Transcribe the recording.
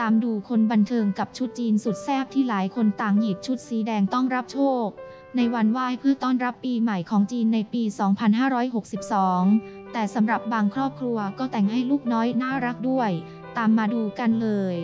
ตามดูคนบันเทิงกับชุดจีนสุดแซ่บที่หลายคนต่างหยิบชุดสีแดงต้องรับโชค ในวันไหว้เพื่อต้อนรับปีใหม่ของจีนในปี 2562 แต่สำหรับบางครอบครัวก็แต่งให้ลูกน้อยน่ารักด้วย ตามมาดูกันเลย